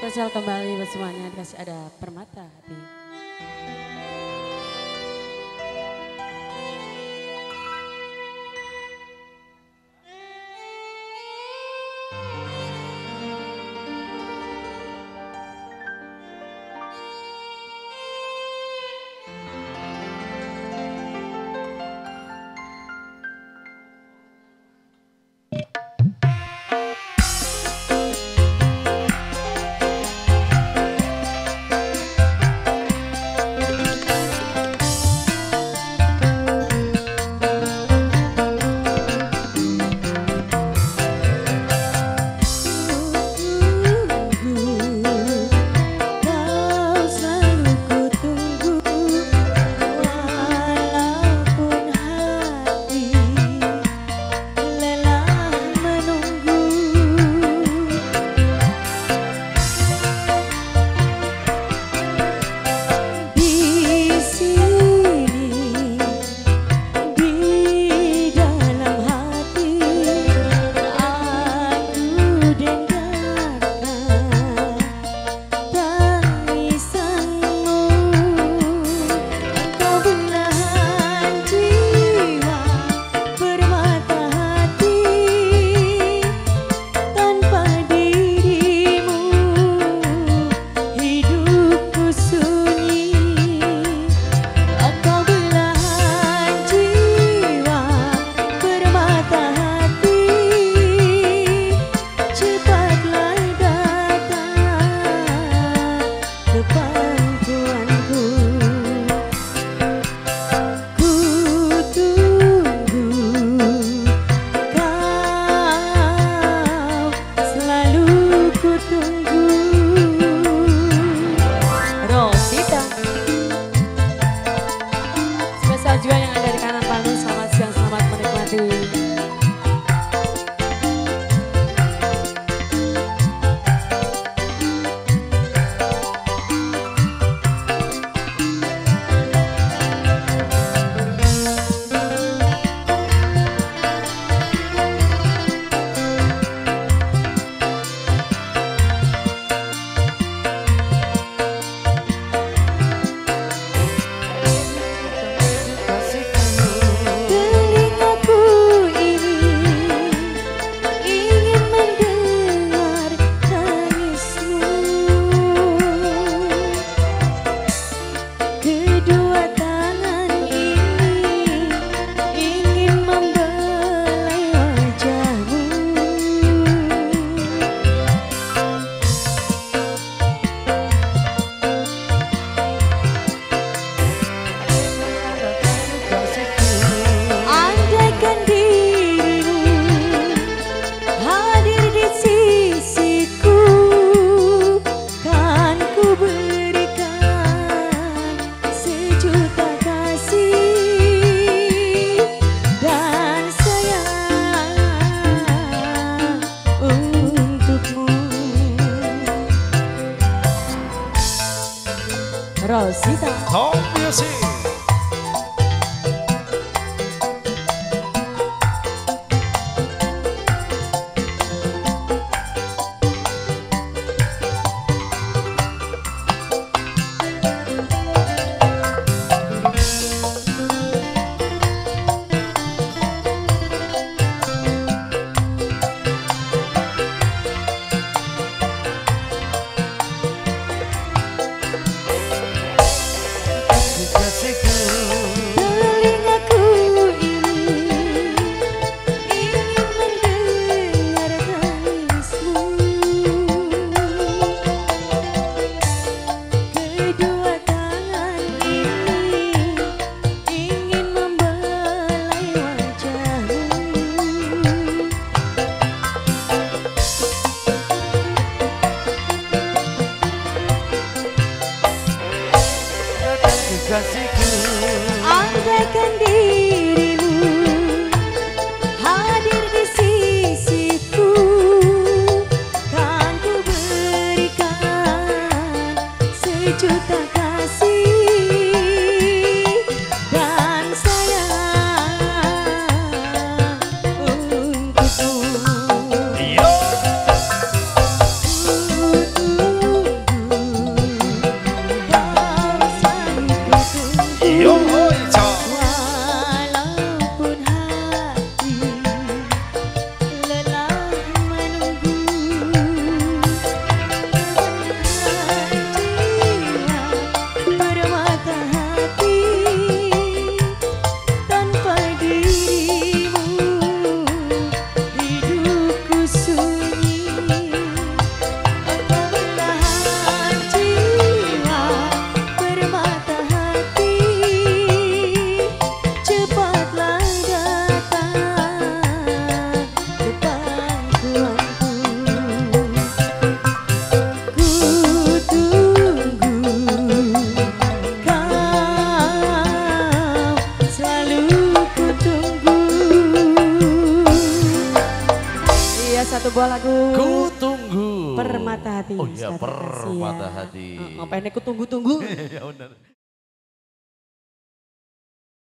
Spesial kembali buat semuanya dikasih ada permata hati. 洗澡。好。Music. Andaikan dirimu hadir di sisiku Kan ku berikan sejuta satu buah lagu Ku tunggu. Permata Hati. Oh iya, ya. Permata Hati. Ngapain aku tunggu-tunggu? Ya benar.